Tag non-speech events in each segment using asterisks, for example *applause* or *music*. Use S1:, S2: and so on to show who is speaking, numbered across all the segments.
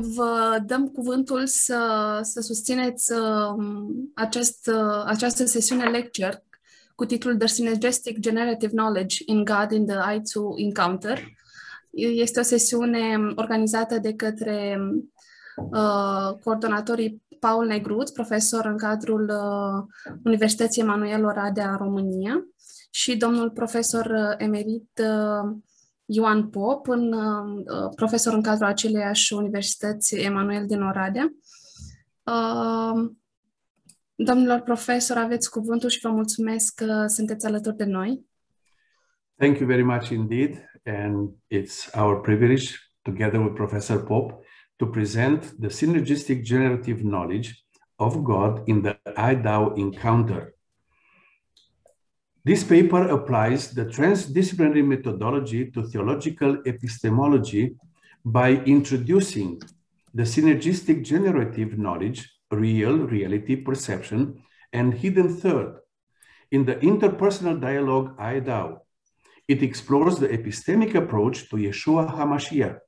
S1: vă dăm cuvântul să, să susțineți uh, acest, uh, această sesiune lecture cu titlul The Synergistic Generative Knowledge in God in the I2 Encounter. Este o sesiune organizată de către uh, coordonatorii Paul Negruț, profesor în cadrul uh, Universității Emanuel Oradea, România, și domnul profesor uh, emerit uh, Ioan Pop, în, uh, profesor în cadrul aceleiași Universități Emanuel din Oradea. Uh, domnilor profesor, aveți cuvântul și vă mulțumesc că sunteți alături de noi.
S2: Thank you very much indeed, and it's our privilege, together with Professor Pop, to present the synergistic generative knowledge of God in the IDAO encounter. This paper applies the transdisciplinary methodology to theological epistemology by introducing the synergistic generative knowledge, real, reality, perception, and hidden third in the interpersonal dialogue I-Thou. It explores the epistemic approach to Yeshua HaMashiach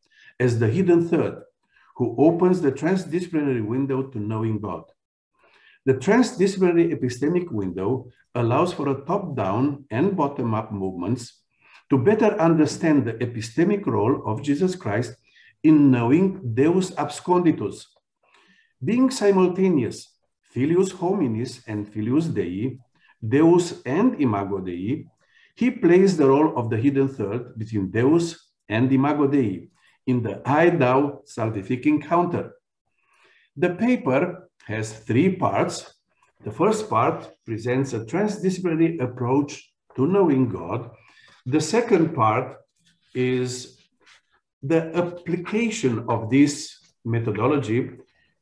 S2: as the hidden third, who opens the transdisciplinary window to knowing God. The transdisciplinary epistemic window allows for a top-down and bottom-up movements to better understand the epistemic role of Jesus Christ in knowing Deus absconditus. Being simultaneous, filius hominis and filius Dei, Deus and imago Dei, he plays the role of the hidden third between Deus and imago Dei in the I-Thou salvific encounter. The paper has three parts. The first part presents a transdisciplinary approach to knowing God. The second part is the application of this methodology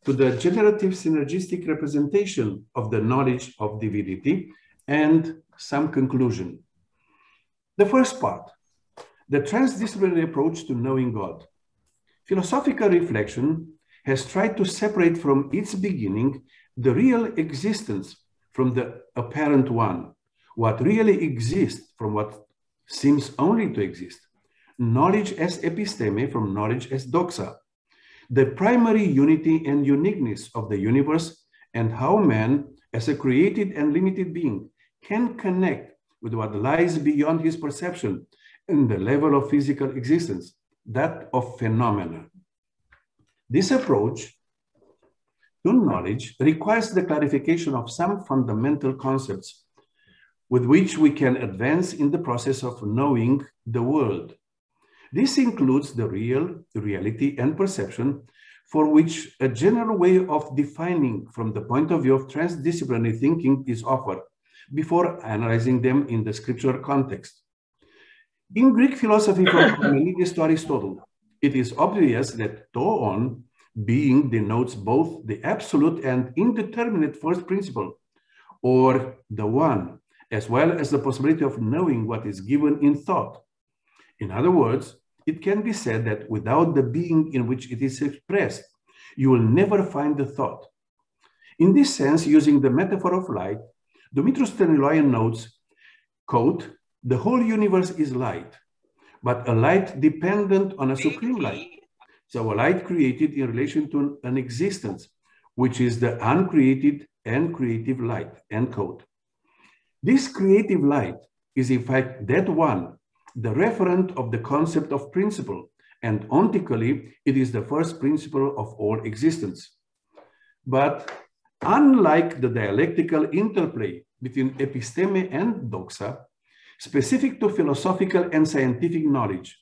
S2: to the generative synergistic representation of the knowledge of divinity and some conclusion. The first part, the transdisciplinary approach to knowing God. Philosophical reflection has tried to separate from its beginning the real existence from the apparent one, what really exists from what seems only to exist, knowledge as episteme from knowledge as doxa, the primary unity and uniqueness of the universe, and how man, as a created and limited being, can connect with what lies beyond his perception in the level of physical existence, that of phenomena. This approach to knowledge requires the clarification of some fundamental concepts with which we can advance in the process of knowing the world. This includes the real, reality, and perception, for which a general way of defining from the point of view of transdisciplinary thinking is offered before analyzing them in the scriptural context. In Greek philosophy from Parmenides *coughs* to Aristotle, it is obvious that to on, being, denotes both the absolute and indeterminate first principle, or the one, as well as the possibility of knowing what is given in thought. In other words, it can be said that without the being in which it is expressed, you will never find the thought. In this sense, using the metaphor of light, Dumitru Stăniloae notes, quote, the whole universe is light, but a light dependent on a supreme light. So a light created in relation to an existence, which is the uncreated and creative light, end quote. This creative light is in fact that one, the referent of the concept of principle, and ontically, it is the first principle of all existence. But unlike the dialectical interplay between episteme and doxa, specific to philosophical and scientific knowledge.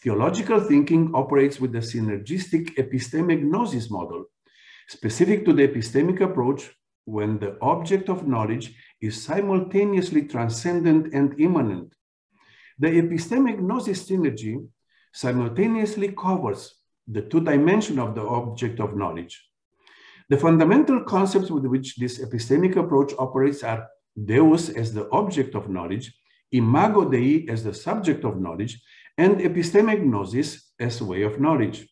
S2: Theological thinking operates with the synergistic epistemic gnosis model, specific to the epistemic approach when the object of knowledge is simultaneously transcendent and immanent. The epistemic gnosis synergy simultaneously covers the two dimensions of the object of knowledge. The fundamental concepts with which this epistemic approach operates are Deus as the object of knowledge imago Dei as the subject of knowledge, and epistemic gnosis as way of knowledge.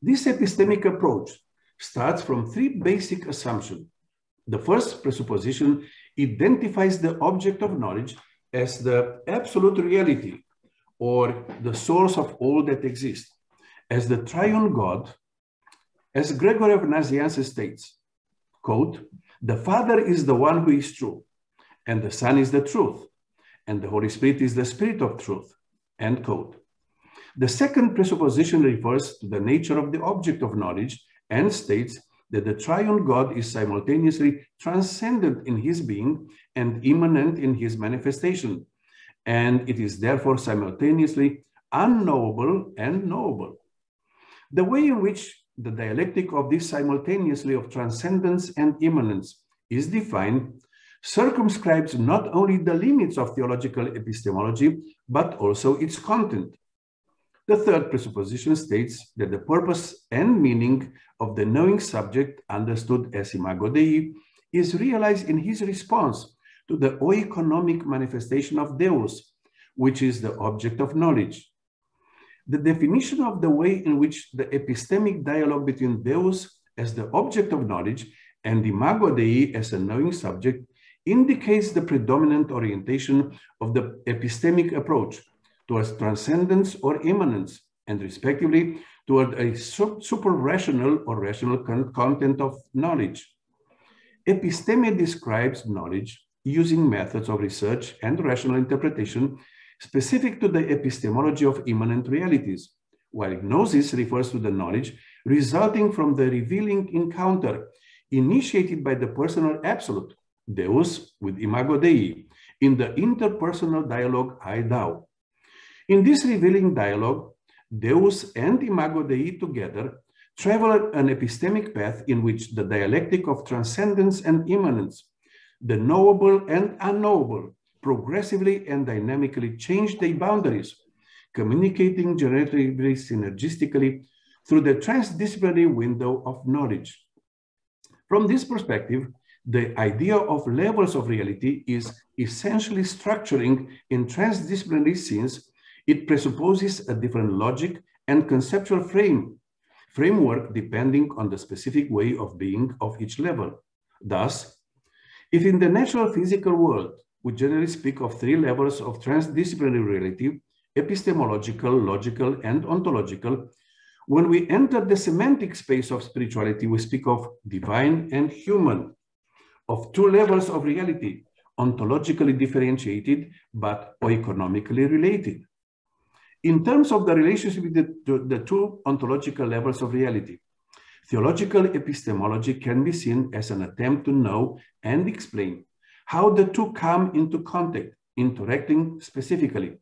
S2: This epistemic approach starts from three basic assumptions. The first presupposition identifies the object of knowledge as the absolute reality or the source of all that exists, as the triune God As Gregory of Nazianzus states, quote, the Father is the one who is true, and the Son is the truth, and the Holy Spirit is the Spirit of truth, end quote. The second presupposition refers to the nature of the object of knowledge and states that the triune God is simultaneously transcendent in his being and immanent in his manifestation, and it is therefore simultaneously unknowable and knowable. The way in which the dialectic of this simultaneously of transcendence and immanence is defined circumscribes not only the limits of theological epistemology, but also its content. The third presupposition states that the purpose and meaning of the knowing subject, understood as imago Dei, is realized in his response to the oikonomic manifestation of Deus, which is the object of knowledge. The definition of the way in which the epistemic dialogue between Deus as the object of knowledge and imago Dei as a knowing subject indicates the predominant orientation of the epistemic approach towards transcendence or immanence, and respectively toward a super rational or rational con content of knowledge. Episteme describes knowledge using methods of research and rational interpretation specific to the epistemology of immanent realities, while gnosis refers to the knowledge resulting from the revealing encounter initiated by the personal absolute, Deus with imago Dei, in the interpersonal dialogue I-Thou. In this revealing dialogue, Deus and Imago Dei together travel an epistemic path in which the dialectic of transcendence and immanence, the knowable and unknowable, progressively and dynamically change their boundaries, communicating generatively synergistically through the transdisciplinary window of knowledge. From this perspective, the idea of levels of reality is essentially structuring in transdisciplinary scenes it presupposes a different logic and conceptual frame, framework depending on the specific way of being of each level. Thus, if in the natural physical world, we generally speak of three levels of transdisciplinary reality, epistemological, logical, and ontological, when we enter the semantic space of spirituality, we speak of divine and human, of two levels of reality, ontologically differentiated, but oikonomically related in terms of the relationship between the, the two ontological levels of reality. Theological epistemology can be seen as an attempt to know and explain how the two come into contact, interacting specifically.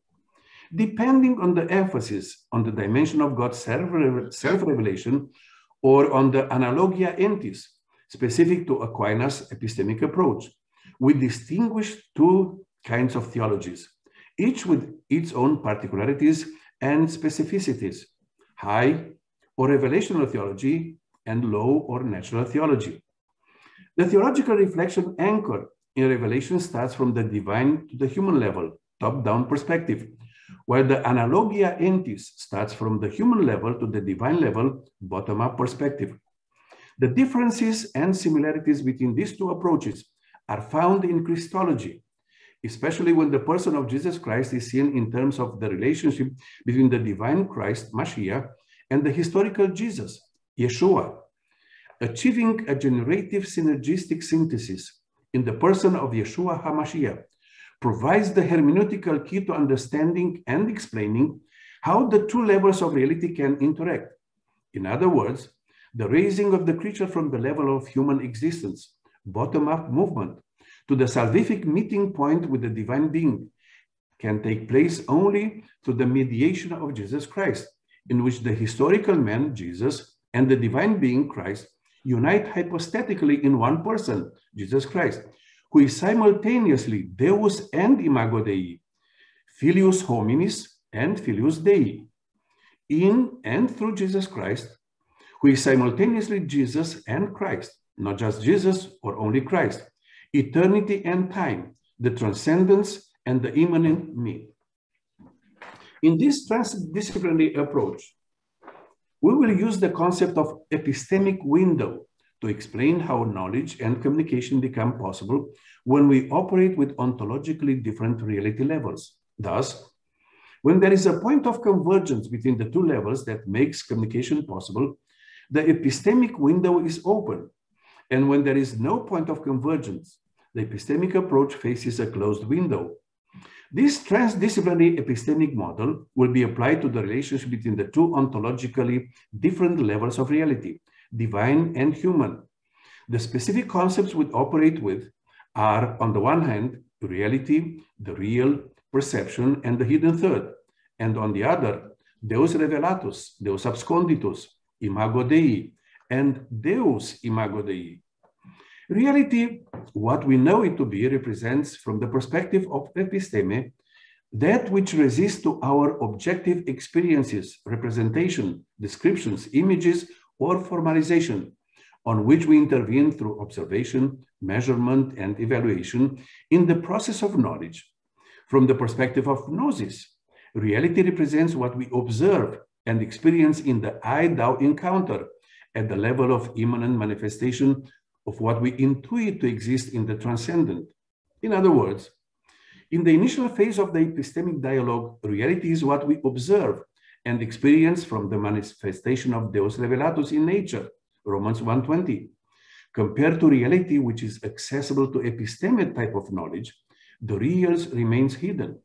S2: Depending on the emphasis on the dimension of God's self-revelation or on the analogia entis, specific to Aquinas' epistemic approach, we distinguish two kinds of theologies each with its own particularities and specificities, high or revelational theology and low or natural theology. The theological reflection anchor in revelation starts from the divine to the human level, top-down perspective, while the analogia entis starts from the human level to the divine level, bottom-up perspective. The differences and similarities between these two approaches are found in Christology, especially when the person of Jesus Christ is seen in terms of the relationship between the divine Christ, Mashiach, and the historical Jesus, Yeshua, achieving a generative synergistic synthesis in the person of Yeshua HaMashiach provides the hermeneutical key to understanding and explaining how the two levels of reality can interact. In other words, the raising of the creature from the level of human existence, bottom-up movement, to the salvific meeting point with the divine being can take place only through the mediation of Jesus Christ, in which the historical man, Jesus, and the divine being, Christ, unite hypostatically in one person, Jesus Christ, who is simultaneously Deus and Imago Dei, Filius Hominis and Filius Dei, in and through Jesus Christ, who is simultaneously Jesus and Christ, not just Jesus or only Christ, eternity and time, the transcendence and the immanent me. In this transdisciplinary approach, we will use the concept of epistemic window to explain how knowledge and communication become possible when we operate with ontologically different reality levels. Thus, when there is a point of convergence between the two levels that makes communication possible, the epistemic window is open. And when there is no point of convergence, the epistemic approach faces a closed window. This transdisciplinary epistemic model will be applied to the relationship between the two ontologically different levels of reality, divine and human. The specific concepts we operate with are, on the one hand, reality, the real, perception, and the hidden third, and on the other, Deus revelatus, Deus absconditus, imago Dei, and Deus imago Dei. Reality, what we know it to be, represents, from the perspective of episteme, that which resists to our objective experiences, representation, descriptions, images, or formalization, on which we intervene through observation, measurement, and evaluation in the process of knowledge. From the perspective of gnosis, reality represents what we observe and experience in the I-Thou encounter at the level of immanent manifestation of what we intuit to exist in the transcendent. In other words, in the initial phase of the epistemic dialogue, reality is what we observe and experience from the manifestation of Deus revelatus in nature, Romans 1.20. Compared to reality, which is accessible to epistemic type of knowledge, the real remains hidden.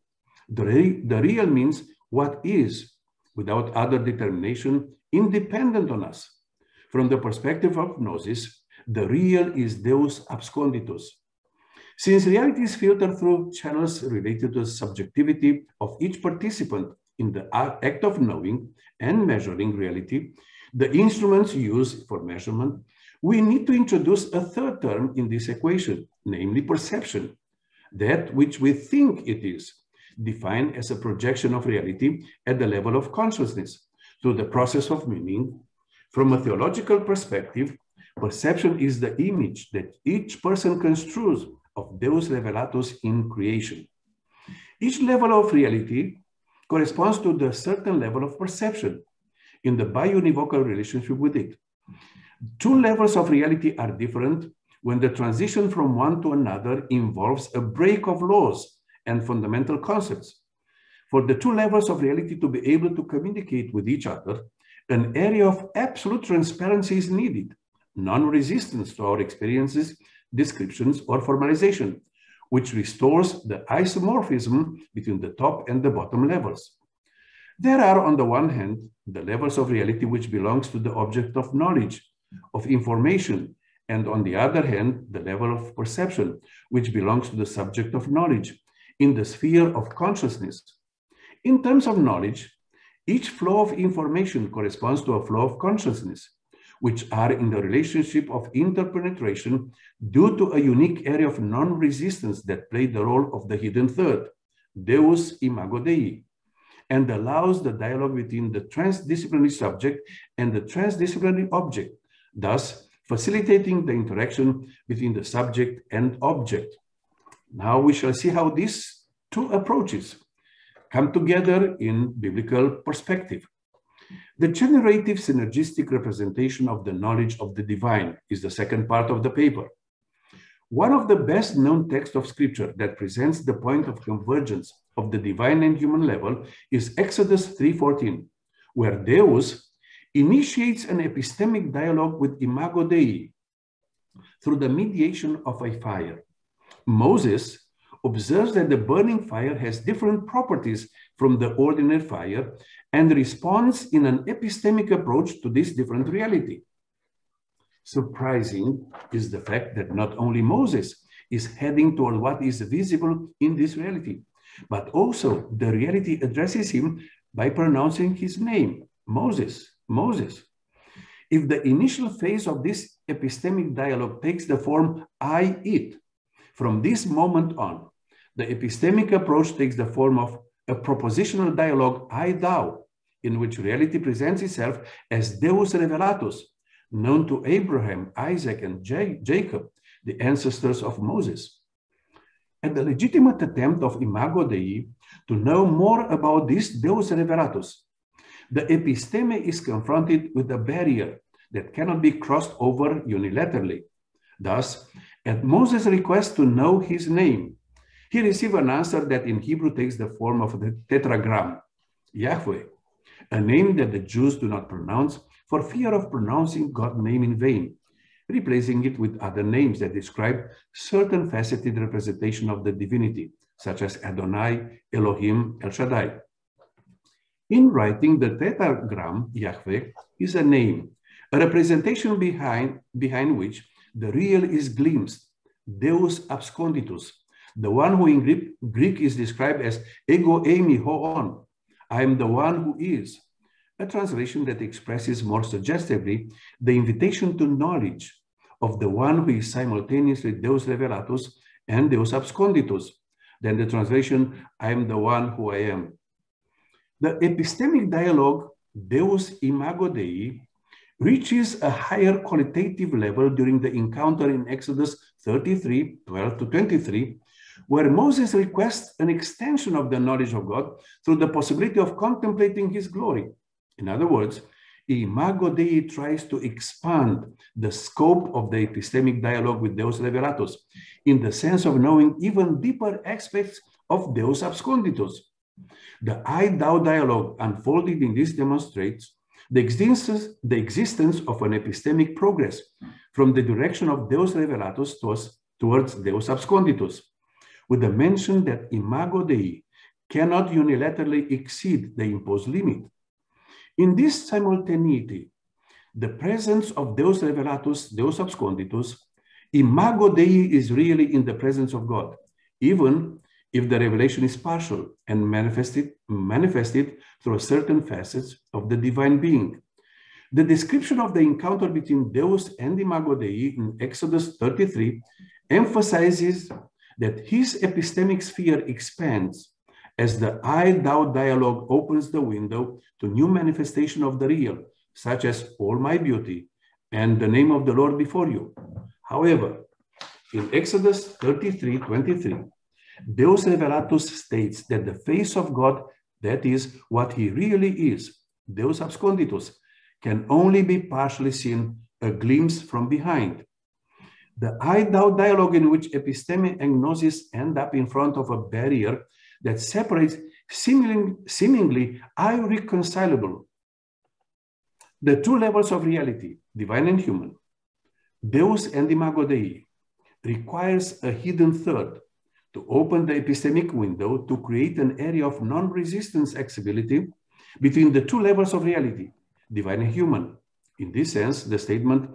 S2: The, re the real means what is, without other determination, independent on us. From the perspective of Gnosis, the real is Deus absconditus. Since reality is filtered through channels related to the subjectivity of each participant in the act of knowing and measuring reality, the instruments used for measurement, we need to introduce a third term in this equation, namely perception, that which we think it is, defined as a projection of reality at the level of consciousness through the process of meaning. From a theological perspective, perception is the image that each person construes of Deus revelatus in creation. Each level of reality corresponds to the certain level of perception in the biunivocal relationship with it. Two levels of reality are different when the transition from one to another involves a break of laws and fundamental concepts. For the two levels of reality to be able to communicate with each other, an area of absolute transparency is needed, non-resistance to our experiences, descriptions, or formalization, which restores the isomorphism between the top and the bottom levels. There are, on the one hand, the levels of reality which belongs to the object of knowledge, of information, and on the other hand, the level of perception, which belongs to the subject of knowledge, in the sphere of consciousness. In terms of knowledge, each flow of information corresponds to a flow of consciousness, which are in the relationship of interpenetration due to a unique area of non-resistance that played the role of the hidden third, Deus imago Dei and allows the dialogue between the transdisciplinary subject and the transdisciplinary object, thus facilitating the interaction between the subject and object. Now we shall see how these two approaches come together in biblical perspective. The generative synergistic representation of the knowledge of the divine is the second part of the paper. One of the best known texts of scripture that presents the point of convergence of the divine and human level is Exodus 3.14, where Deus initiates an epistemic dialogue with Imago Dei through the mediation of a fire. Moses observes that the burning fire has different properties from the ordinary fire and responds in an epistemic approach to this different reality. Surprising is the fact that not only Moses is heading toward what is visible in this reality, but also the reality addresses him by pronouncing his name, Moses, Moses. If the initial phase of this epistemic dialogue takes the form I, it, from this moment on, the epistemic approach takes the form of a propositional dialogue, I, thou, in which reality presents itself as Deus revelatus, known to Abraham, Isaac, and Jacob, the ancestors of Moses. And the legitimate attempt of Imago Dei to know more about this Deus revelatus, the episteme is confronted with a barrier that cannot be crossed over unilaterally. Thus, at Moses' request to know his name, he received an answer that in Hebrew takes the form of the tetragram, Yahweh, a name that the Jews do not pronounce for fear of pronouncing God's name in vain, replacing it with other names that describe certain faceted representation of the divinity, such as Adonai, Elohim, El Shaddai. In writing, the tetragram Yahweh is a name, a representation behind, behind which the real is glimpsed, Deus absconditus, the one who in Greek, Greek is described as ego eimi ho on, I am the one who is, a translation that expresses more suggestively the invitation to knowledge of the one who is simultaneously Deus revelatus and Deus absconditus than the translation, I am the one who I am. The epistemic dialogue Deus imago Dei reaches a higher qualitative level during the encounter in Exodus 33, 12 to 23, where Moses requests an extension of the knowledge of God through the possibility of contemplating his glory. In other words, Imago Dei tries to expand the scope of the epistemic dialogue with Deus Revelatus in the sense of knowing even deeper aspects of Deus Absconditus. The I-Thou dialogue unfolded in this demonstrates the existence, the existence of an epistemic progress from the direction of Deus Revelatus towards, towards Deus Absconditus, with the mention that Imago Dei cannot unilaterally exceed the imposed limit. In this simultaneity, the presence of Deus Revelatus, Deus Absconditus, Imago Dei is really in the presence of God, even if the revelation is partial and manifested, manifested through certain facets of the divine being. The description of the encounter between Deus and Imago Dei in Exodus 33 emphasizes that his epistemic sphere expands as the I-Thou dialogue opens the window to new manifestation of the real, such as all my beauty and the name of the Lord before you. However, in Exodus 33, 23, Deus Revelatus states that the face of God, that is what he really is, Deus absconditus, can only be partially seen, a glimpse from behind. The I-Thou dialogue in which episteme and gnosis end up in front of a barrier that separates seemingly, seemingly irreconcilable the two levels of reality, divine and human, Deus and Imago Dei, requires a hidden third, to open the epistemic window to create an area of non-resistance accessibility between the two levels of reality, divine and human. In this sense, the statement,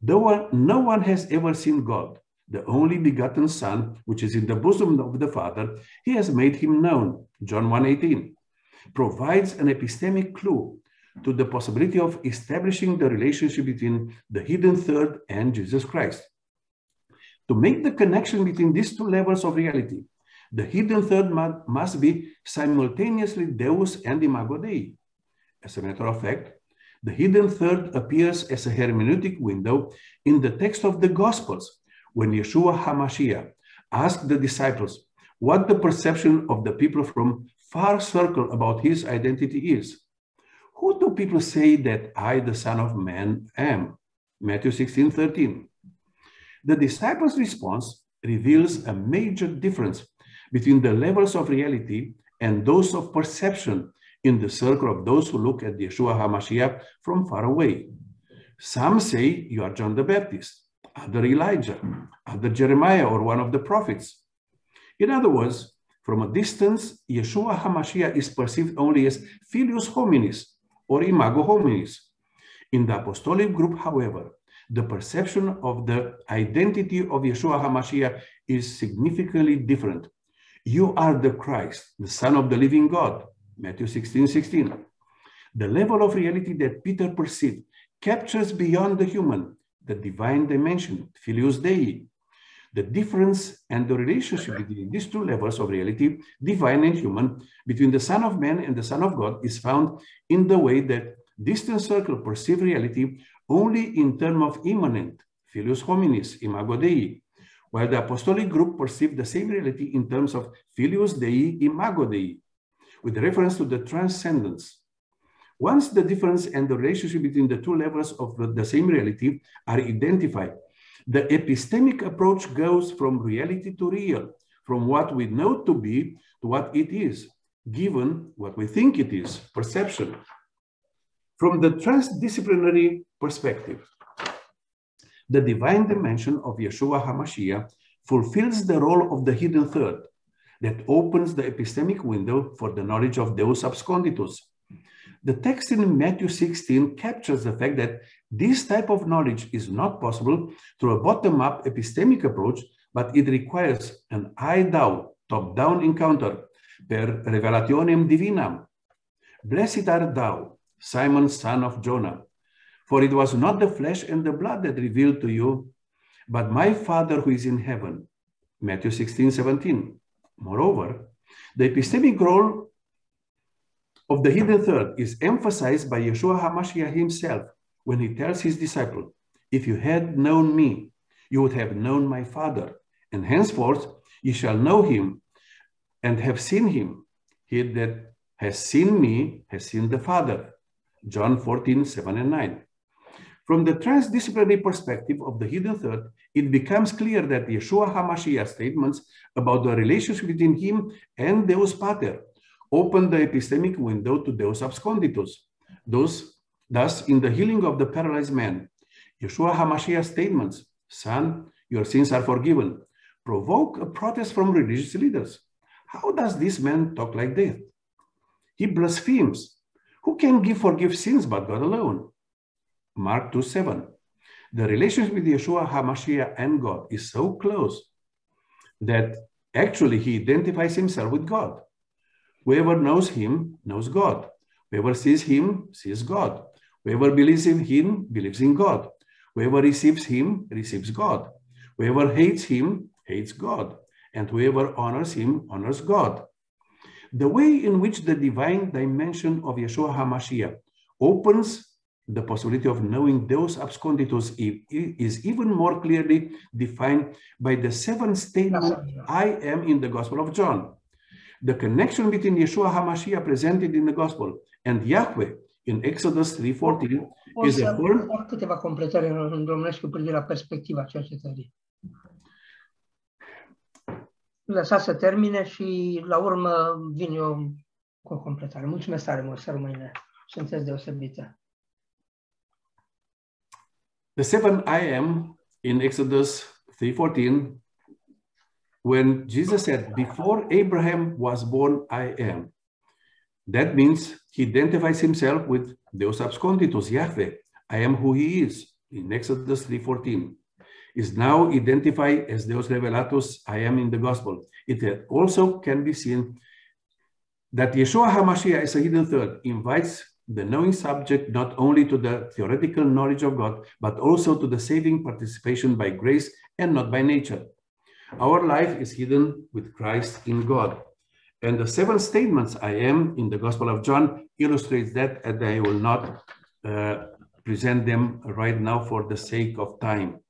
S2: no one, no one has ever seen God, the only begotten Son, which is in the bosom of the Father, he has made him known, John 1.18, provides an epistemic clue to the possibility of establishing the relationship between the hidden third and Jesus Christ. To make the connection between these two levels of reality, the hidden third must be simultaneously Deus and Imago Dei. As a matter of fact, the hidden third appears as a hermeneutic window in the text of the Gospels when Yeshua HaMashiach asked the disciples what the perception of the people from far circle about his identity is. Who do people say that I, the Son of Man, am? Matthew 16, 13. The disciples' response reveals a major difference between the levels of reality and those of perception in the circle of those who look at Yeshua HaMashiach from far away. Some say you are John the Baptist, other Elijah, other Jeremiah or one of the prophets. In other words, from a distance, Yeshua HaMashiach is perceived only as filius hominis or imago hominis. In the apostolic group, however, the perception of the identity of Yeshua HaMashiach is significantly different. You are the Christ, the Son of the living God, Matthew 16, 16. The level of reality that Peter perceived captures beyond the human, the divine dimension, Filius Dei. The difference and the relationship between these two levels of reality, divine and human, between the Son of Man and the Son of God is found in the way that distant circle perceive reality only in terms of immanent, filius hominis, imago Dei, while the apostolic group perceived the same reality in terms of filius Dei, imago Dei, with reference to the transcendence. Once the difference and the relationship between the two levels of the same reality are identified, the epistemic approach goes from reality to real, from what we know to be to what it is, given what we think it is, perception. From the transdisciplinary perspective, the divine dimension of Yeshua HaMashiach fulfills the role of the hidden third that opens the epistemic window for the knowledge of Deus absconditus. The text in Matthew 16 captures the fact that this type of knowledge is not possible through a bottom-up epistemic approach, but it requires an I-thou, top-down encounter per revelationem divinam. Blessed art thou, Simon, son of Jonah, for it was not the flesh and the blood that revealed to you, but my Father who is in heaven. Matthew 16, 17. Moreover, the epistemic role of the hidden third is emphasized by Yeshua HaMashiach himself when he tells his disciple, If you had known me, you would have known my Father, and henceforth ye shall know him and have seen him. He that has seen me has seen the Father. John 14, 7 and 9. From the transdisciplinary perspective of the hidden third, it becomes clear that Yeshua HaMashiach's statements about the relationship between him and Deus Pater open the epistemic window to Deus Absconditus. Thus, thus, in the healing of the paralyzed man, Yeshua HaMashiach's statements, Son, your sins are forgiven, provoke a protest from religious leaders. How does this man talk like that? He blasphemes. Who can give forgive sins but God alone? Mark 2 7. The relationship with Yeshua HaMashiach and God is so close that actually he identifies himself with God. Whoever knows him knows God. Whoever sees him sees God. Whoever believes in him believes in God. Whoever receives him receives God. Whoever hates him hates God. And whoever honors him honors God. The way in which the divine dimension of Yeshua HaMashiach opens the possibility of knowing Deus absconditus is even more clearly defined by the seven statement I am in the Gospel of John. The connection between Yeshua HaMashiach presented in the Gospel and Yahweh in Exodus 3.14 is a form...
S3: câteva completări în românești cu privire la perspectiva cercetării. Să termine și la urmă vin eu cu o completare. Mulțumesc tare mult, să rămâne. Sunteți deosebită.
S2: The seven I am in Exodus 3.14, when Jesus said, before Abraham was born, I am. That means he identifies himself with Deus absconditus, Yahweh. I am who he is in Exodus 3.14. Is now identified as Deus revelatus, I am in the gospel. It also can be seen that Yeshua HaMashiach as a hidden third invites the knowing subject not only to the theoretical knowledge of God, but also to the saving participation by grace and not by nature. Our life is hidden with Christ in God. And the seven statements I am in the Gospel of John illustrates that, and I will not uh, present them right now for the sake of time.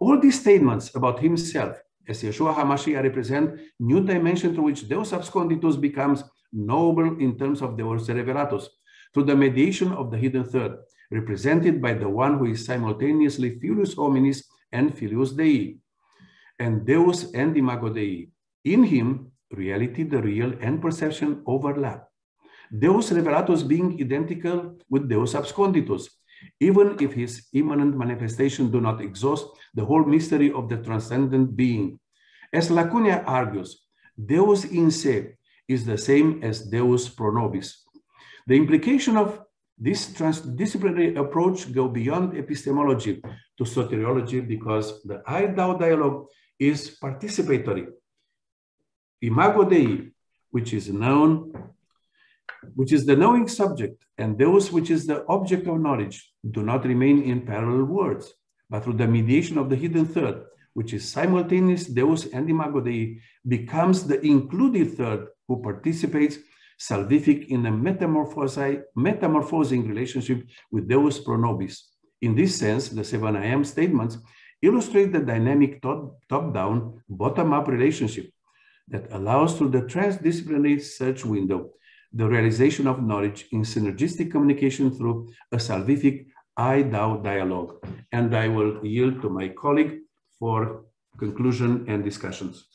S2: All these statements about himself as Yeshua HaMashiach represent new dimension through which Deus absconditus becomes noble in terms of Deus revelatus, through the mediation of the hidden third, represented by the one who is simultaneously Filius hominis and Filius Dei, and Deus and Imago Dei. In him, reality, the real, and perception overlap. Deus revelatus being identical with Deus absconditus, even if his immanent manifestation do not exhaust the whole mystery of the transcendent being. As LaCugna argues, Deus in se is the same as Deus pro nobis, the implication of this transdisciplinary approach go beyond epistemology to soteriology because the I-thou dialogue is participatory. Imago Dei, which is known, which is the knowing subject, and Deus, which is the object of knowledge, do not remain in parallel words, but through the mediation of the hidden third, which is simultaneous Deus and Imago Dei, becomes the included third who participates salvific in a metamorphosing relationship with Deus pro nobis. In this sense, the seven I am statements illustrate the dynamic top-down, bottom-up relationship that allows through the transdisciplinary search window the realization of knowledge in synergistic communication through a salvific I-thou dialogue. And I will yield to my colleague for conclusion and discussions.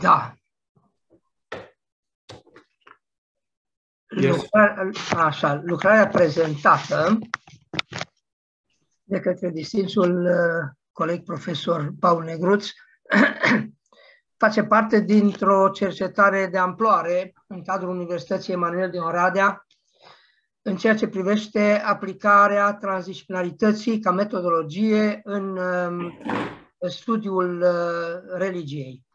S3: Da.
S2: Yes.
S3: Lucrarea, așa, lucrarea prezentată de către distinsul uh, coleg profesor Paul Negruț *clears throat* face parte dintr-o cercetare de amploare în cadrul Universității Emanuel din Oradea în ceea ce privește aplicarea transdisciplinarității ca metodologie în um, studiul uh, religiei.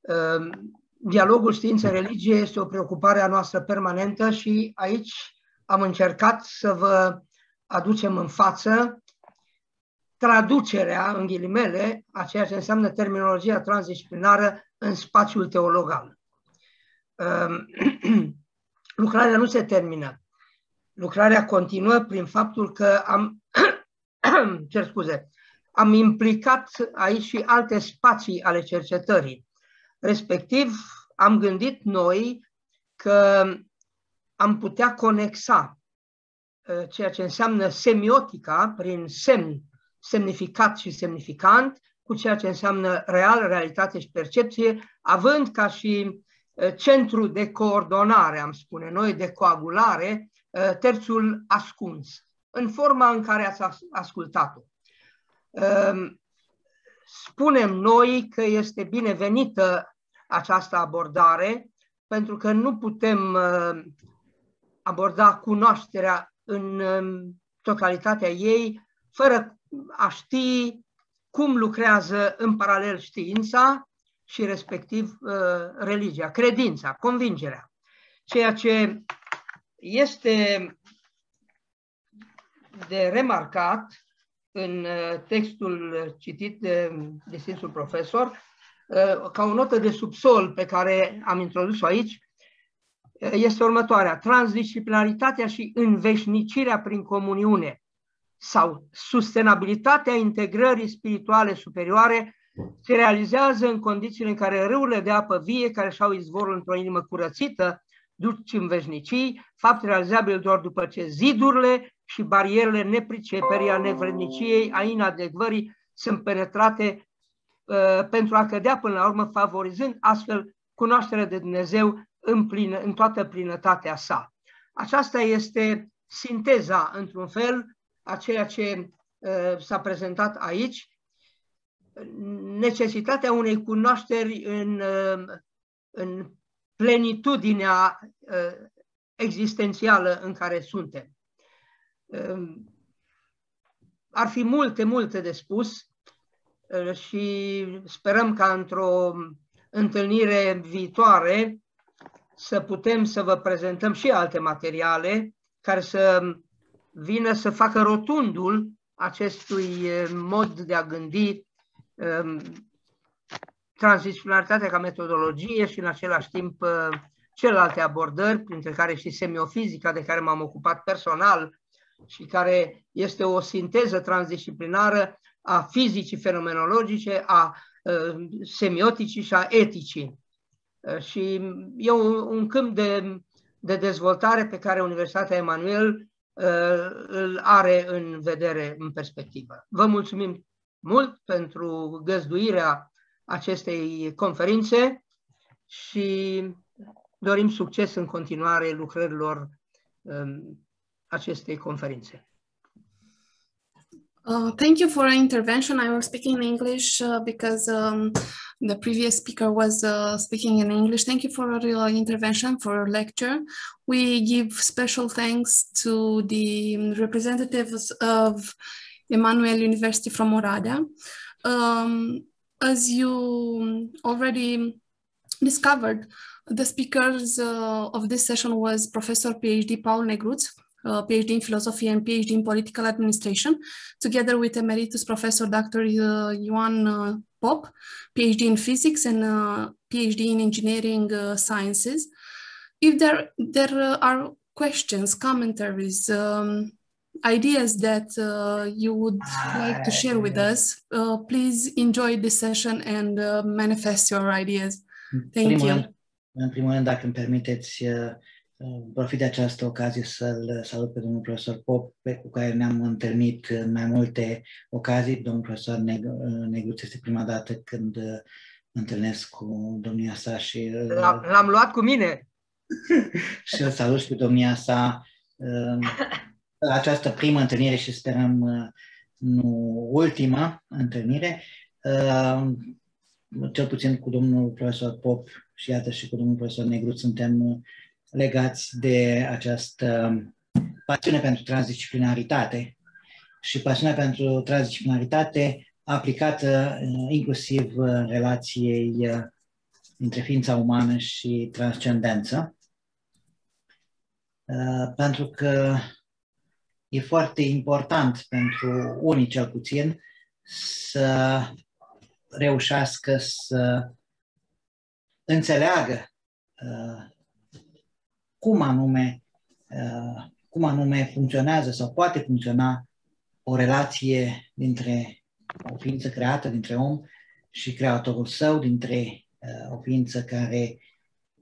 S3: Um, dialogul știință-religie este o preocupare a noastră permanentă și aici am încercat să vă aducem în față traducerea, în ghilimele, a ceea ce înseamnă terminologia transdisciplinară în spațiul teologal. Um, *clears throat* lucrarea nu se termină. Lucrarea continuă prin faptul că am, *clears throat* cer scuze, am implicat aici și alte spații ale cercetării. Respectiv, am gândit noi că am putea conexa uh, ceea ce înseamnă semiotica prin semn, semnificat și semnificant, cu ceea ce înseamnă real, realitate și percepție, având ca și uh, centru de coordonare, am spune noi, de coagulare, uh, terțul ascuns, în forma în care ați ascultat-o. Um, spunem noi că este binevenită această abordare, pentru că nu putem uh, aborda cunoașterea în um, totalitatea ei fără a ști cum lucrează în paralel știința și respectiv uh, religia, credința, convingerea. Ceea ce este de remarcat în uh, textul citit de distinsul profesor, uh, ca o notă de subsol pe care am introdus-o aici, uh, este următoarea. Transdisciplinaritatea și înveșnicirea prin comuniune sau sustenabilitatea integrării spirituale superioare se realizează în condițiile în care râurile de apă vie, care și-au izvorul într-o inimă curățită, duci în veșnicii, fapt realizabil doar după ce zidurile și barierele nepriceperii, a nevredniciei, a inadecvării sunt penetrate uh, pentru a cădea până la urmă, favorizând astfel cunoașterea de Dumnezeu în, plină, în toată plinătatea sa. Aceasta este sinteza, într-un fel, a ceea ce uh, s-a prezentat aici, necesitatea unei cunoașteri în, uh, în plenitudinea uh, existențială în care suntem. Ehm, ar fi multe, multe de spus eh, și sperăm ca într-o întâlnire viitoare să putem să vă prezentăm și alte materiale care să vină să facă rotundul acestui eh, mod de a gândi ehm, transdisciplinaritatea ca metodologie și în același timp eh, celelalte abordări, printre care și semiofizica de care m-am ocupat personal și care este o sinteză transdisciplinară a fizicii fenomenologice, a uh, semioticii și a eticii. Uh, și e un, un câmp de, de dezvoltare pe care Universitatea Emanuel uh, îl are în vedere, în perspectivă. Vă mulțumim mult pentru găzduirea acestei conferințe și dorim succes în continuare lucrărilor um, acestei conferințe.
S1: Uh, thank you for your intervention. I was speaking in English uh, because um, the previous speaker was uh, speaking in English. Thank you for your intervention, for your lecture. We give special thanks to the representatives of Emanuel University from Oradea. Um, as you already discovered, the speakers uh, of this session was Professor PhD Paul Negruț uh, PhD in philosophy and PhD in political administration, together with Emeritus Professor Dr. Uh, Ioan uh, Pop, PhD in physics and uh, PhD in engineering uh, sciences. If there, there are questions, commentaries, um, ideas that uh, you would like to share with us, please enjoy this session and manifest your ideas. Thank you.
S4: în primul rând, dacă îmi permiteți, profit de această ocazie să-l salut pe domnul profesor Pop, pe, cu care ne-am întâlnit în mai multe ocazii. Domnul profesor Negruț este prima dată când întâlnesc cu domnia sa și...
S3: L-am luat cu mine! *laughs*
S4: și îl salut și pe domnia sa această primă întâlnire și sperăm nu ultima întâlnire, cel puțin cu domnul profesor Pop și iată și cu domnul profesor Negru suntem legați de această pasiune pentru transdisciplinaritate și pasiunea pentru transdisciplinaritate aplicată inclusiv relației dintre ființa umană și transcendență. Pentru că e foarte important pentru unii cel puțin să reușească să înțeleagă uh, cum anume, uh, cum anume funcționează sau poate funcționa o relație dintre o ființă creată, dintre om și creatorul său, dintre uh, o ființă care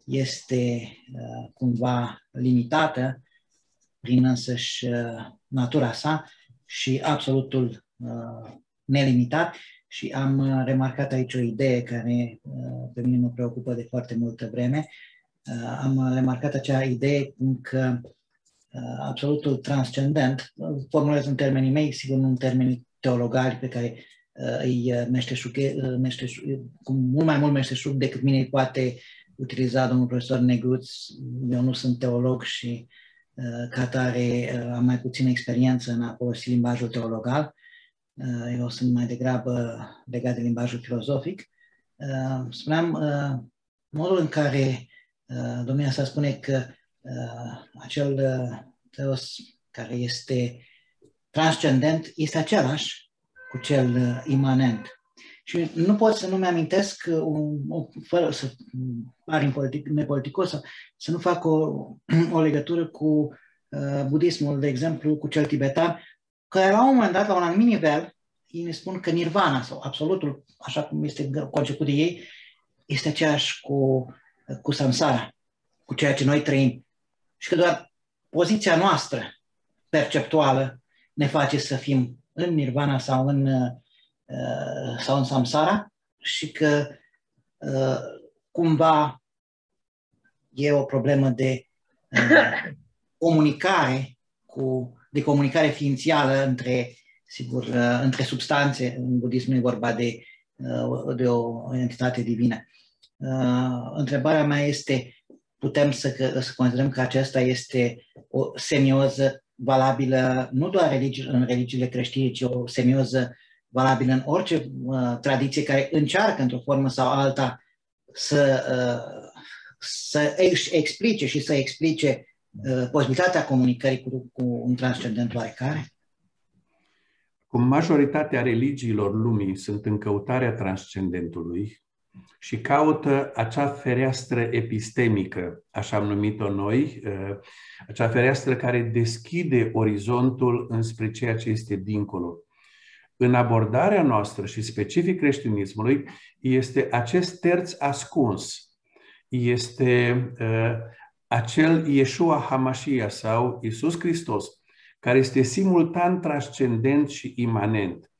S4: este uh, cumva limitată prin însăși uh, natura sa și absolutul uh, nelimitat și am uh, remarcat aici o idee care uh, pe mine mă preocupă de foarte multă vreme. Uh, am remarcat acea idee cum că absolutul transcendent, formulez în termenii mei, sigur nu în termenii teologali pe care îi meșteșug, meșteșug, cu mult mai mult meșteșug decât mine îi poate utiliza domnul profesor Negruț. Eu nu sunt teolog și ca tare am mai puțină experiență în a folosi limbajul teologal, Uh, eu sunt mai degrabă legat de limbajul filozofic. Uh, spuneam, uh, modul în care domnia sa spune că acel teos care este transcendent este același cu cel imanent. Și nu pot să nu-mi amintesc, un, o, fără să par politic, nepoliticos, să nu fac o, *clears throat* o legătură cu uh, budismul, de exemplu, cu cel tibetan, că la un moment dat, la un anumit nivel, ei ne spun că nirvana sau absolutul, așa cum este conceput de ei, este aceeași cu, cu samsara, cu ceea ce noi trăim. Și că doar poziția noastră perceptuală ne face să fim în nirvana sau în, uh, sau în samsara și că uh, cumva e o problemă de uh, comunicare cu de comunicare ființială între, sigur, uh, între substanțe. În budism nu e vorba de, uh, de o entitate divină. Uh, întrebarea mea este, putem să, să considerăm că aceasta este o semioză valabilă nu doar religi, în religiile creștine, ci o semioză valabilă în orice uh, tradiție care încearcă într-o formă sau alta să, uh, să explice și să explice Uh, posibilitatea comunicării cu, cu un transcendent oarecare?
S2: Cum majoritatea religiilor lumii sunt în căutarea transcendentului și caută acea fereastră epistemică, așa am numit-o noi, uh, acea fereastră care deschide orizontul înspre ceea ce este dincolo. În abordarea noastră și specific creștinismului este acest terț ascuns, este uh, acel Yeshua Hamashia sau Isus Hristos, care este simultan transcendent și imanent.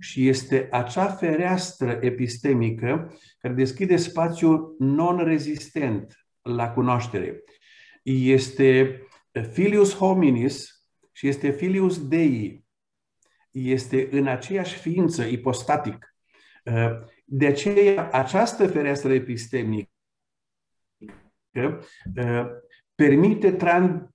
S2: Și este acea fereastră epistemică care deschide spațiu non-rezistent la cunoaștere. Este filius hominis și este filius dei. Este în aceeași ființă, ipostatic. De aceea, această fereastră epistemică Uh, permite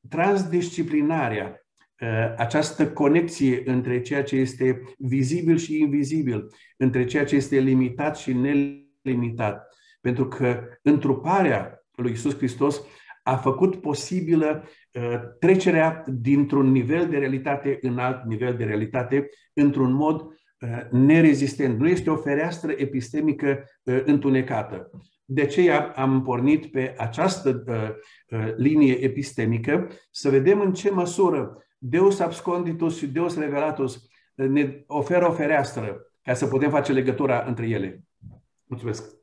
S2: transdisciplinarea, uh, această conexie între ceea ce este vizibil și invizibil, între ceea ce este limitat și nelimitat. Pentru că întruparea lui Isus Hristos a făcut posibilă uh, trecerea dintr-un nivel de realitate în alt nivel de realitate într-un mod nerezistent. Nu este o fereastră epistemică întunecată. De aceea am pornit pe această uh, uh, linie epistemică să vedem în ce măsură Deus absconditus și Deus revelatus uh, ne oferă o fereastră ca să putem face legătura între ele. Mulțumesc!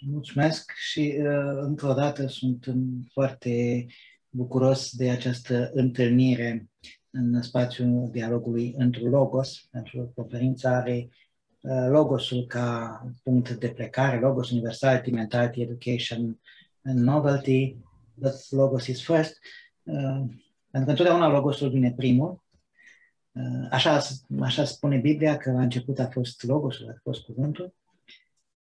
S4: Mulțumesc și uh, încă o dată sunt foarte bucuros de această întâlnire în spațiul dialogului într Logos, pentru că conferința are Uh, logosul ca punct de plecare, Logos Universality, Mentality, Education and Novelty, but logos is first, uh, pentru că întotdeauna logosul vine primul. Uh, așa, așa spune Biblia că la început a fost logosul, a fost cuvântul,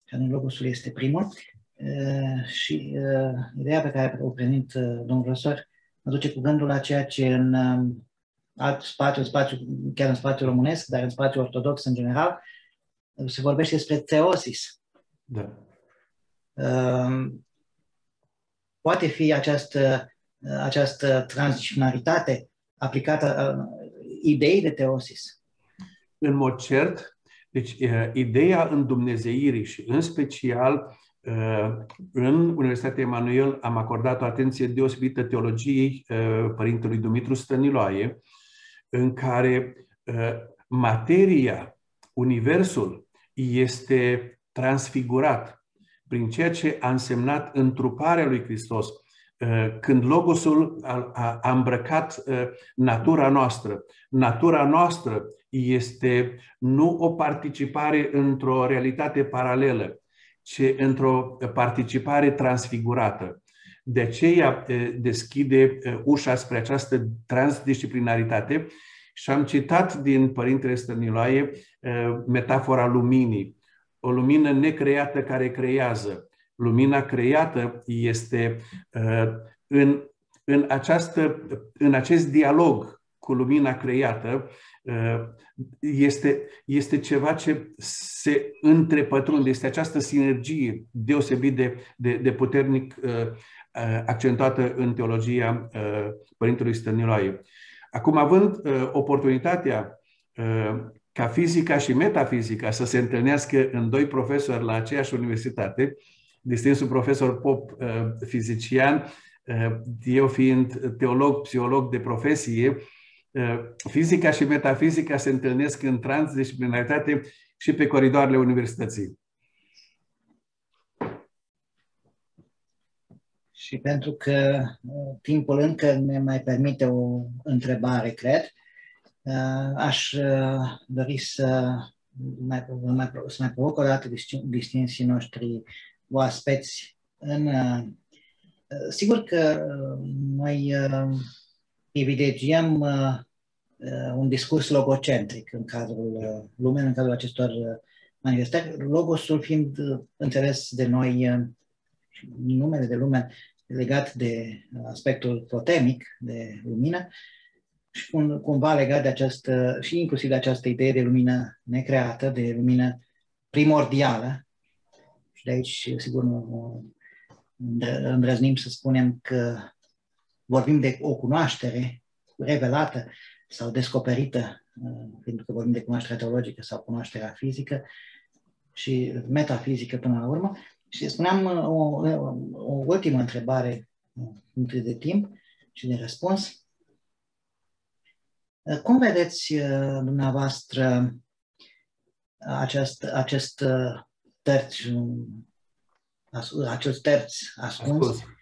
S4: și anume logosul este primul. Uh, și uh, ideea pe care o prezint uh, domnul profesor mă duce cu gândul la ceea ce în um, alt spațiu, în spațiu, chiar în spațiu românesc, dar în spațiu ortodox în general, se vorbește despre teosis.
S2: Da.
S4: Um, poate fi această, această transdisciplinaritate aplicată uh, ideii de teosis?
S2: În mod cert, deci uh, ideea îndumnezeirii și în special uh, în Universitatea Emanuel am acordat o atenție deosebită teologiei Părintelui Dumitru Stăniloae, în care materia, universul, este transfigurat prin ceea ce a însemnat întruparea lui Hristos, uh, când Logosul a, a îmbrăcat uh, natura noastră. Natura noastră este nu o participare într-o realitate paralelă, ci într-o participare transfigurată. De aceea uh, deschide ușa spre această transdisciplinaritate și am citat din Părintele Stăniloae metafora luminii o lumină necreată care creează. Lumina creată este uh, în, în, această, în acest dialog cu lumina creată, uh, este, este ceva ce se întrepătrunde, este această sinergie deosebit de, de, de puternic uh, accentuată în teologia Părintelui Stăniloae. Acum, având oportunitatea ca fizica și metafizica să se întâlnească în doi profesori la aceeași universitate, distinsul profesor Pop, uh, fizician, uh, eu fiind teolog, psiholog de profesie, uh, fizica și metafizica se întâlnesc în transdisciplinaritate și pe coridoarele universității.
S4: Și pentru că timpul încă ne mai permite o întrebare, cred, Uh, aș uh, dori să mai, mai, să mai provoc o dată distinsii noștri oaspeți în uh, Sigur că noi privilegiem un discurs logocentric în cadrul lumii, în cadrul acestor manifestări, logosul fiind înțeles de noi, numele de lume legat de aspectul totemic de lumină, și cumva legat de această, și inclusiv de această idee de lumină necreată, de lumină primordială. Și de aici, sigur, nu îndrăznim să spunem că vorbim de o cunoaștere revelată sau descoperită, uh, pentru că vorbim de cunoașterea teologică sau cunoașterea fizică și metafizică până la urmă. Și spuneam uh, o, o ultimă întrebare de timp și de răspuns cum vedeți uh, dumneavoastră acest, acest uh, terț, acest terț ascuns, ascuns.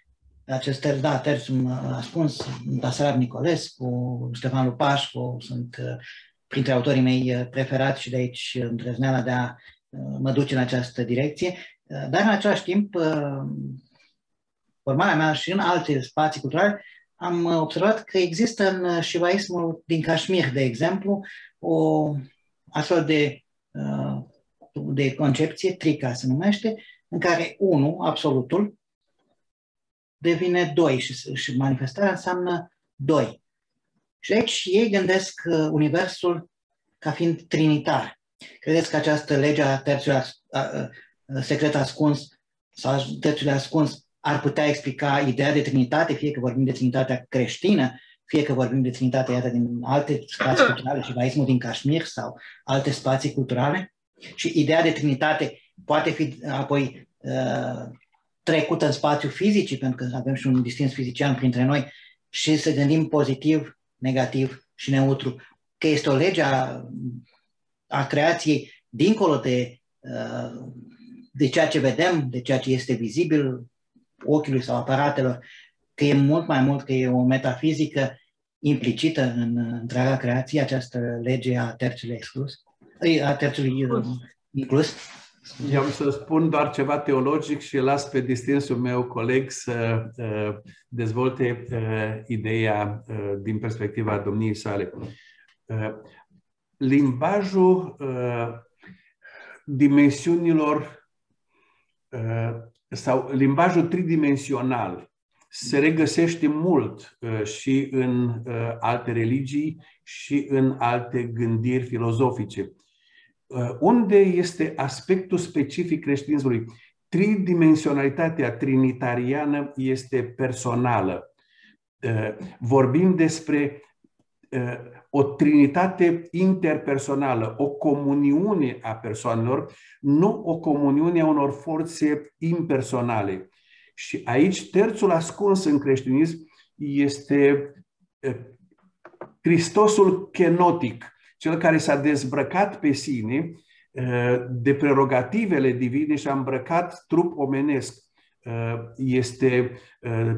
S4: Acest terț, da, terț ascuns, Basarab Nicolescu, Ștefan Lupașcu, sunt uh, printre autorii mei preferați și de aici îndrăzneala de a mă duce în această direcție, dar în același timp formarea mea și în alte spații culturale am observat că există în șivaismul din Kashmir, de exemplu, o astfel de, uh, de concepție, trica se numește, în care unu, absolutul, devine doi și, și manifestarea înseamnă doi. Și aici ei gândesc uh, universul ca fiind trinitar. Credeți că această lege a terțului secret ascuns sau terțului ascuns ar putea explica ideea de Trinitate, fie că vorbim de Trinitatea creștină, fie că vorbim de Trinitatea iată, din alte spații culturale, și vaismul din Kashmir sau alte spații culturale. Și ideea de Trinitate poate fi apoi uh, trecută în spațiu fizic, pentru că avem și un distins fizician printre noi, și să gândim pozitiv, negativ și neutru, că este o lege a, a creației dincolo de, uh, de ceea ce vedem, de ceea ce este vizibil, ochiului sau aparatelor, că e mult mai mult, că e o metafizică implicită în întreaga creație, această lege a terțului exclus, a terțului inclus.
S2: Eu am să spun doar ceva teologic și las pe distinsul meu coleg să uh, dezvolte uh, ideea uh, din perspectiva domniei sale. Uh, limbajul uh, dimensiunilor uh, sau limbajul tridimensional se regăsește mult uh, și în uh, alte religii și în alte gândiri filozofice. Uh, unde este aspectul specific creștinismului? Tridimensionalitatea trinitariană este personală. Vorbim despre o trinitate interpersonală, o comuniune a persoanelor, nu o comuniune a unor forțe impersonale. Și aici terțul ascuns în creștinism este Hristosul kenotic, cel care s-a dezbrăcat pe sine de prerogativele divine și a îmbrăcat trup omenesc. Este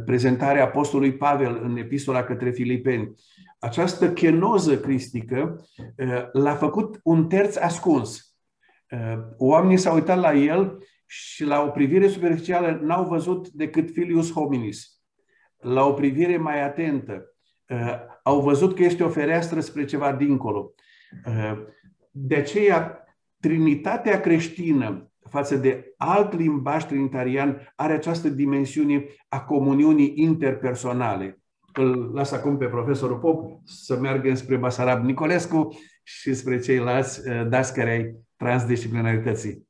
S2: prezentarea Apostolului Pavel în epistola către Filipeni. Această chenoză cristică l-a făcut un terț ascuns. Oamenii s-au uitat la el și la o privire superficială n-au văzut decât filius hominis. La o privire mai atentă, uh, au văzut că este o fereastră spre ceva dincolo. Uh, de aceea, Trinitatea creștină față de alt limbaj trinitarian are această dimensiune a comuniunii interpersonale. Îl las acum pe profesorul Pop să meargă spre Basarab Nicolescu și spre ceilalți uh, dascări ai transdisciplinarității.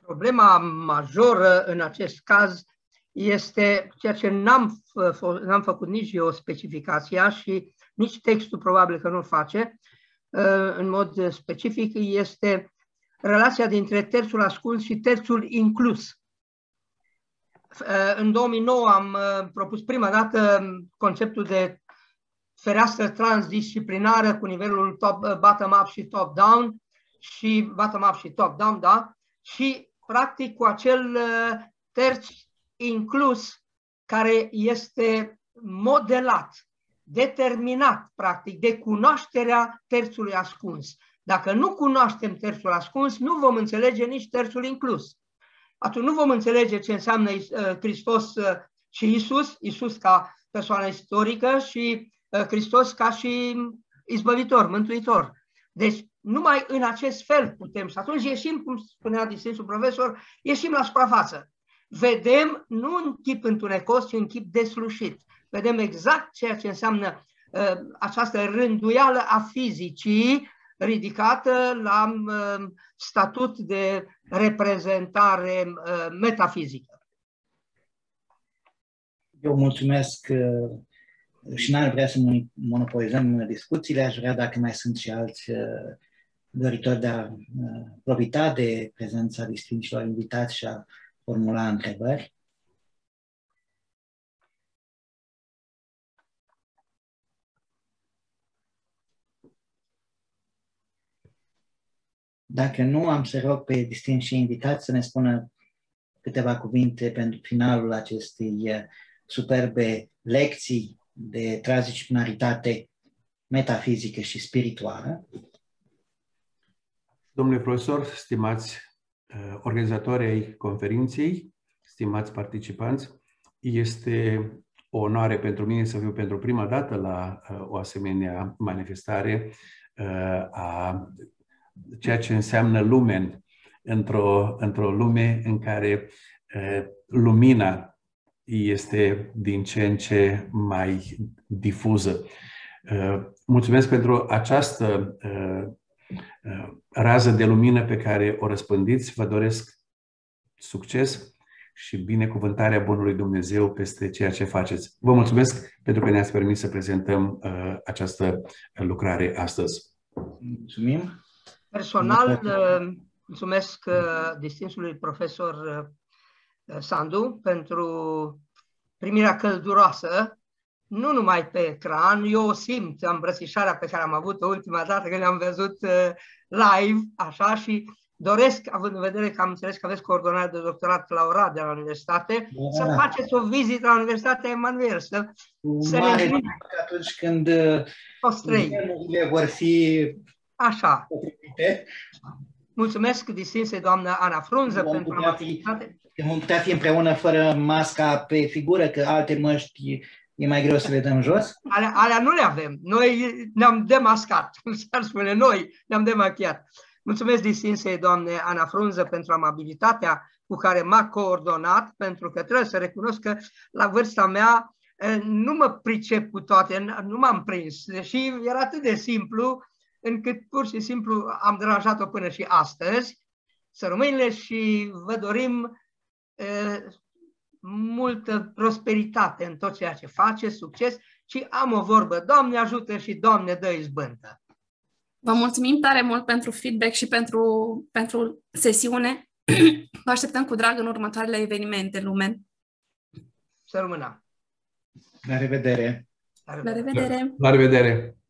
S3: Problema majoră în acest caz este ceea ce n-am, n-am făcut nici eu specificația și nici textul probabil că nu face uh, în mod specific, este relația dintre terțul ascuns și terțul inclus. Uh, în 2009 am uh, propus prima dată conceptul de fereastră transdisciplinară cu nivelul top, bottom-up și top-down și bottom-up și top-down, da? Și practic cu acel uh, terț inclus care este modelat, determinat, practic, de cunoașterea terțului ascuns. Dacă nu cunoaștem terțul ascuns, nu vom înțelege nici terțul inclus. Atunci nu vom înțelege ce înseamnă uh, Hristos uh, și Isus, Isus ca persoană istorică și Hristos ca și izbăvitor, mântuitor. Deci numai în acest fel putem. Și atunci ieșim, cum spunea distinsul profesor, ieșim la suprafață. Vedem nu în chip întunecos, ci în chip deslușit. Vedem exact ceea ce înseamnă uh, această rânduială a fizicii ridicată la uh, statut de reprezentare uh, metafizică.
S4: Eu mulțumesc uh, și n-ar vrea să monopolizăm discuțiile, aș vrea dacă mai sunt și alți uh, doritor de a uh, profita de prezența distinșilor invitați și a formula întrebări. Dacă nu, am să rog pe distinși invitați să ne spună câteva cuvinte pentru finalul acestei uh, superbe lecții de transdisciplinaritate metafizică și spirituală.
S2: Domnule profesor, stimați uh, organizatori ai conferinței, stimați participanți, este o onoare pentru mine să fiu pentru prima dată la uh, o asemenea manifestare uh, a ceea ce înseamnă lumen într-o, într-o lume în care lumina este din ce în ce mai difuză. Mulțumesc pentru această Uh, rază de lumină pe care o răspândiți. Vă doresc succes și binecuvântarea Bunului Dumnezeu peste ceea ce faceți. Vă mulțumesc pentru că ne-ați permis să prezentăm uh, această lucrare astăzi.
S3: Mulțumim. Personal, uh, mulțumesc uh, distinsului profesor uh, Sandu pentru primirea călduroasă nu numai pe ecran, eu o simt îmbrățișarea pe care am avut-o ultima dată când le-am văzut uh, live, așa, și doresc, având în vedere că am înțeles că aveți coordonare de doctorat la Oradea de la universitate, da. să faceți o vizită la Universitatea Emanuel, să,
S4: să ne atunci când uh,
S3: toți trei
S4: vor fi
S3: Așa. Mulțumesc, distinse doamnă Ana Frunză,
S4: Vom
S3: pentru
S4: putea fi-
S3: amabilitate.
S4: Vom putea fi împreună fără masca pe figură, că alte măști e mai greu să le dăm jos.
S3: Alea, alea nu le avem. Noi ne-am demascat, *laughs* cum s-ar spune, noi ne-am demachiat. Mulțumesc, distinse doamne Ana Frunză, pentru amabilitatea cu care m-a coordonat, pentru că trebuie să recunosc că la vârsta mea eh, nu mă pricep cu toate, n- nu m-am prins. Deși era atât de simplu, încât pur și simplu am deranjat-o până și astăzi. Să rămâinile și vă dorim eh, multă prosperitate în tot ceea ce face, succes și am o vorbă, Doamne ajută și Doamne dă izbântă.
S1: Vă mulțumim tare mult pentru feedback și pentru, pentru sesiune. Vă așteptăm cu drag în următoarele evenimente, Lumen.
S3: Să rămână.
S4: La revedere!
S3: La
S1: La revedere!
S2: La revedere!